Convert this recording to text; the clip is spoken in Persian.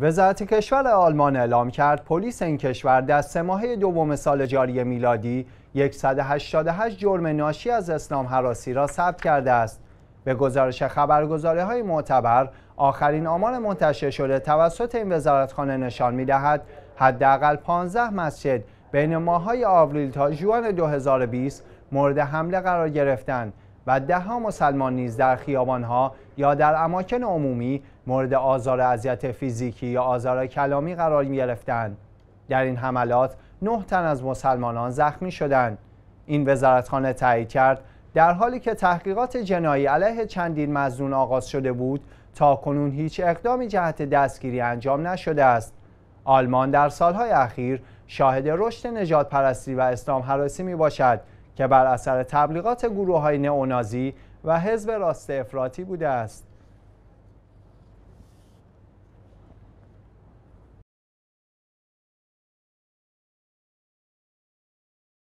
وزارت کشور آلمان اعلام کرد پلیس این کشور در سه ماهه دوم سال جاری میلادی 188 جرم ناشی از اسلام حراسی را ثبت کرده است. به گزارش خبرگزاری های معتبر آخرین آمار منتشر شده توسط این وزارتخانه نشان می‌دهد حداقل 15 مسجد بین ماه‌های آوریل تا ژوئن 2020 مورد حمله قرار گرفتند و دهها مسلمان نیز در خیابانها یا در اماکن عمومی مورد آزار اذیت فیزیکی یا آزار کلامی قرار می گرفتند. در این حملات نه تن از مسلمانان زخمی شدند. این وزارتخانه تایید کرد در حالی که تحقیقات جنایی علیه چندین مزنون آغاز شده بود تا کنون هیچ اقدامی جهت دستگیری انجام نشده است. آلمان در سالهای اخیر شاهد رشد نجات پرستی و اسلام حراسی می باشد که بر اثر تبلیغات گروه های نئونازی و حزب راست افراطی بوده است.